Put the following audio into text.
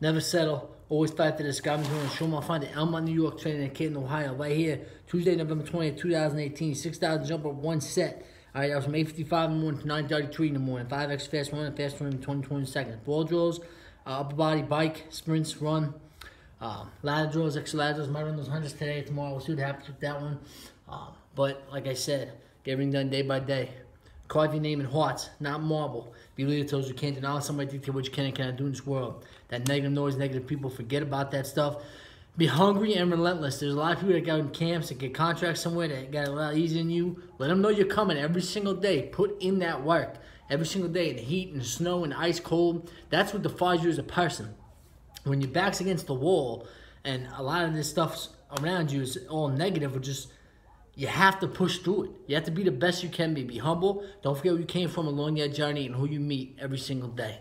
Never settle. Always fight sky. I'm going to show my find the Elmont, New York training in Canton, Ohio. Right here, Tuesday, November 20th, 2018. 6,000 jumper, one set. All right, that was from 8.55 in the morning to 9.33 in the morning. 5X fast one fast in 20, 20 seconds. Ball drills, uh, upper body, bike, sprints, run. Um, ladder drills, extra ladder drills. Might run those hundreds today, tomorrow. We'll see what happens with that one. Um, but like I said, get everything done day by day. Carve your name in hearts, not marble. Be leader to those who can't deny somebody dictate what you can and cannot do in this world. That negative noise, negative people, forget about that stuff. Be hungry and relentless. There's a lot of people that got in camps that get contracts somewhere that got a lot easier than you. Let them know you're coming every single day. Put in that work every single day in the heat and the snow and ice cold. That's what defines you as a person. When your back's against the wall and a lot of this stuff around you is all negative or just you have to push through it. You have to be the best you can be. Be humble. Don't forget where you came from along your journey and who you meet every single day.